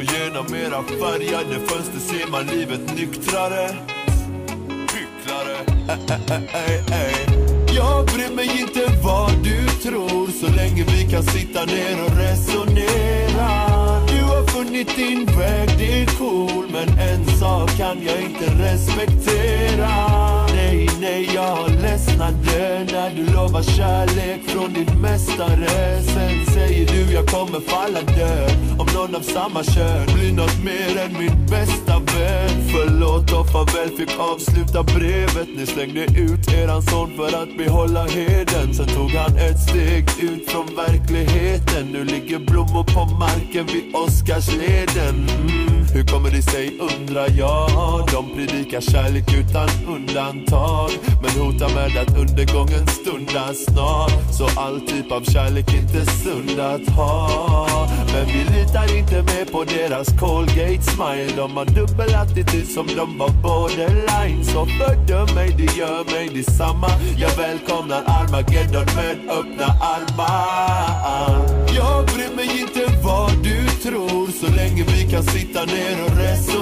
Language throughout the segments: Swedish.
genom era färgade fönster ser man livet nyktrare. Hycklare. Jag bryr mig inte vad du tror så länge vi kan sitta ner och resonera. Du har funnit din väg, det är cool men en sak kan jag inte respektera ledsnade när du lovar kärlek från din mästare. Sen säger du jag kommer falla död. Om någon av samma kön blir något mer än min bästa vän. Förlåt och farväl fick avsluta brevet. Ni slängde ut eran son för att behålla heden. Sen tog han ett steg ut från verkligheten. Nu ligger blommor på marken vid Oscarsleden. Mm. Hur kommer det sig undrar jag? De predikar kärlek utan undantag Men hotar med att undergången stundar snart. Så all typ av kärlek inte sund att ha. Men vi litar inte mer på deras Colgate smile. De har dubbel attityd som de var borderline. Så fördöm mig, det gör mig detsamma. Jag välkomnar Armageddon med öppna armar. Jag bryr mig inte vad du tror. Så länge vi kan sitta ner och resonera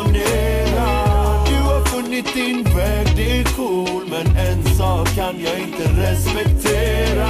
har din väg, det är cool Men en sak kan jag inte respektera.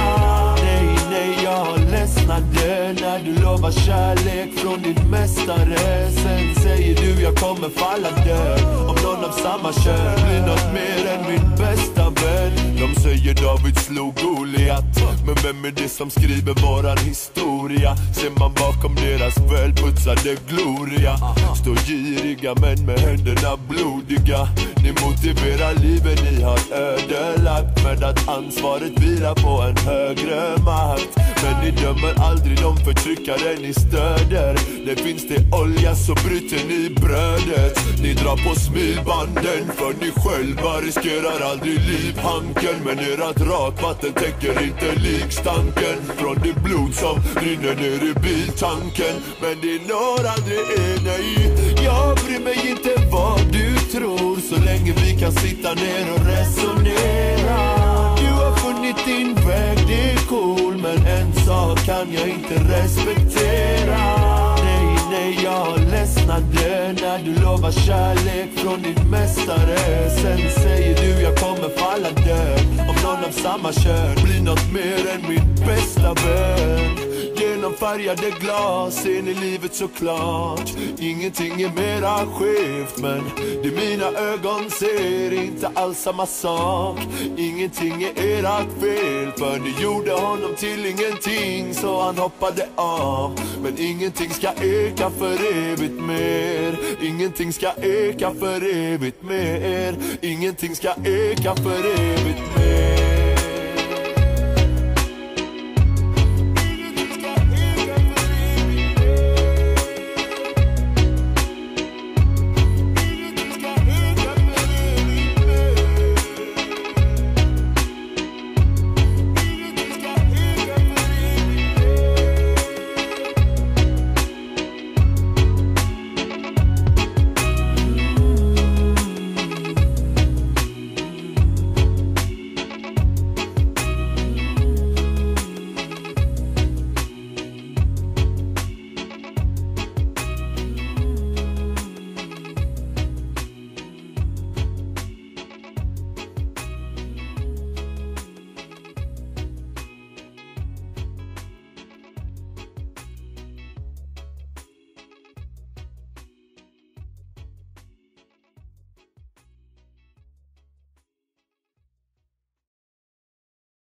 Nej, nej, jag ledsnade när du lovar kärlek från din mästare. Sen säger du jag kommer falla död om någon av samma kön blir något mer än min bästa vän. De säger David slog Goliat Men vem är det som skriver våran historia? Ser man bakom deras välputsade gloria Står giriga män med händerna blodiga. Ni motiverar livet ni har ödelagt. Med att ansvaret vilar på en högre makt. Men ni dömer aldrig de förtryckare ni stöder. Det finns det olja så bryter ni brödet. Ni drar på smilbanden för ni själva riskerar aldrig livhanken. Men ert rakvatten täcker inte likstanken. Från det blod som rinner ner i biltanken. Men det når aldrig er, nej Jag bryr mig inte vad du tror. Så länge vi kan sitta ner och resonera. Du har funnit din väg, det är cool. Men en sak kan jag inte respektera. Nej, nej, jag ledsnade när du lovar kärlek från din mästare. Sen säger du jag kommer falla död. Om någon av samma kön blir något mer än min bästa vän. Genom färgade glas. Ser ni livet så klart? Ingenting är mera skevt men det mina ögon ser inte alls samma sak. Ingenting är ert fel för ni gjorde honom till ingenting så han hoppade av. Men ingenting ska eka för evigt mer. Ingenting ska eka för evigt mer. Ingenting ska eka för evigt mer.